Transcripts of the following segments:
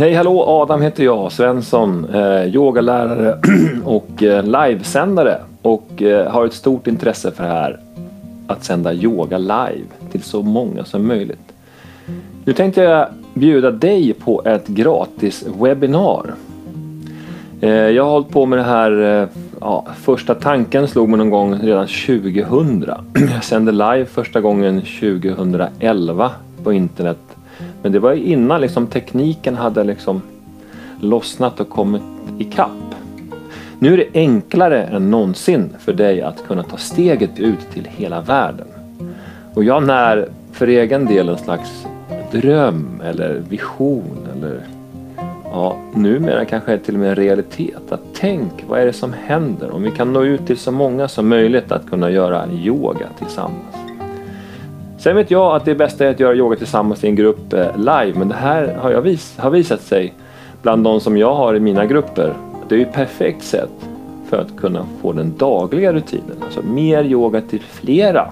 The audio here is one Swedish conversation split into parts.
Hej hallå, Adam heter jag, Svensson, eh, yogalärare och eh, livesändare och eh, har ett stort intresse för det här att sända yoga live till så många som möjligt. Nu tänkte jag bjuda dig på ett gratis webbinar. Eh, jag har hållit på med det här, eh, ja, första tanken slog mig någon gång redan 2000. Jag sände live första gången 2011 på internet men det var innan liksom tekniken hade liksom lossnat och kommit ikapp. Nu är det enklare än någonsin för dig att kunna ta steget ut till hela världen. Och jag när för egen del en slags dröm eller vision eller ja, numera kanske till och med en realitet. Att tänk, vad är det som händer om vi kan nå ut till så många som möjligt att kunna göra yoga tillsammans. Sen vet jag att det bästa är att göra yoga tillsammans i en grupp eh, live men det här har, jag vis har visat sig bland de som jag har i mina grupper. Det är ju ett perfekt sätt för att kunna få den dagliga rutinen. Alltså mer yoga till flera.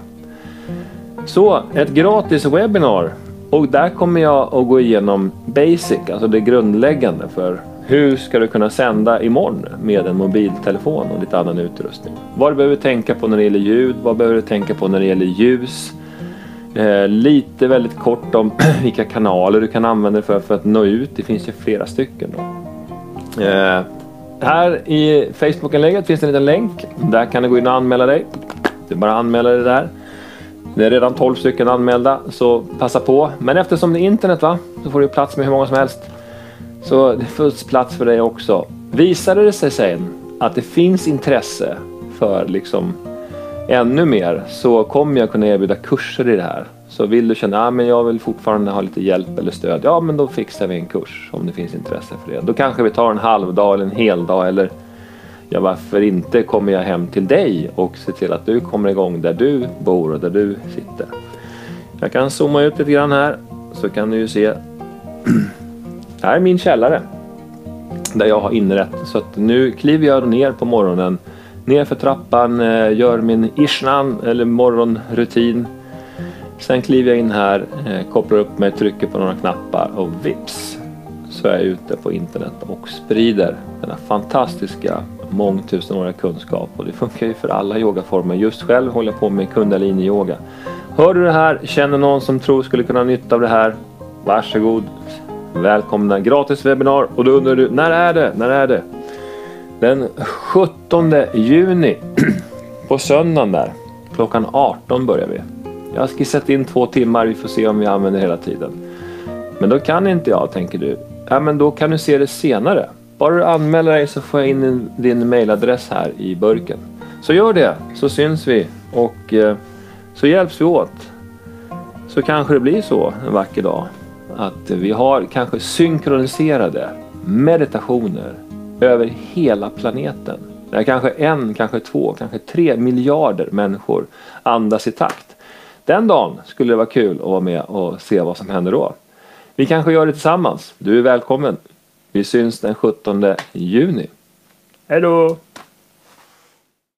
Så ett gratis webbinar och där kommer jag att gå igenom basic, alltså det grundläggande för hur ska du kunna sända imorgon med en mobiltelefon och lite annan utrustning. Vad du behöver tänka på när det gäller ljud, vad behöver du tänka på när det gäller ljus, Eh, lite väldigt kort om vilka kanaler du kan använda för, för att nå ut. Det finns ju flera stycken. Då. Eh, här i Facebook-inlägget finns det en liten länk. Där kan du gå in och anmäla dig. Det är bara att anmäla dig där. Det är redan 12 stycken anmälda, så passa på. Men eftersom det är internet va, så får du plats med hur många som helst. Så det finns plats för dig också. Visade det sig sen att det finns intresse för liksom ännu mer så kommer jag kunna erbjuda kurser i det här. Så vill du känna att ah, jag vill fortfarande ha lite hjälp eller stöd, ja men då fixar vi en kurs om det finns intresse för det. Då kanske vi tar en halvdag eller en hel dag eller ja varför inte kommer jag hem till dig och ser till att du kommer igång där du bor och där du sitter. Jag kan zooma ut lite grann här så kan du ju se. här är min källare där jag har inrett så att nu kliver jag ner på morgonen ner för trappan, eh, gör min ishnan eller morgonrutin. Sen kliver jag in här, eh, kopplar upp mig, trycker på några knappar och vips så är jag ute på internet och sprider denna fantastiska mångtusenåriga kunskap och det funkar ju för alla yogaformer. Just själv håller jag på med kundalini-yoga. Hör du det här, känner någon som tror skulle kunna ha nytta av det här, varsågod. Välkomna gratis webbinar och då undrar du, när är det? När är det? Den 17 juni på söndagen där klockan 18 börjar vi. Jag har skissat in två timmar, vi får se om vi använder hela tiden. Men då kan inte jag, tänker du. Ja, men då kan du se det senare. Bara du anmäler dig så får jag in din mailadress här i burken. Så gör det, så syns vi och eh, så hjälps vi åt. Så kanske det blir så en vacker dag att vi har kanske synkroniserade meditationer över hela planeten. Där kanske en, kanske två, kanske tre miljarder människor andas i takt. Den dagen skulle det vara kul att vara med och se vad som händer då. Vi kanske gör det tillsammans. Du är välkommen. Vi syns den 17 juni. Hej då!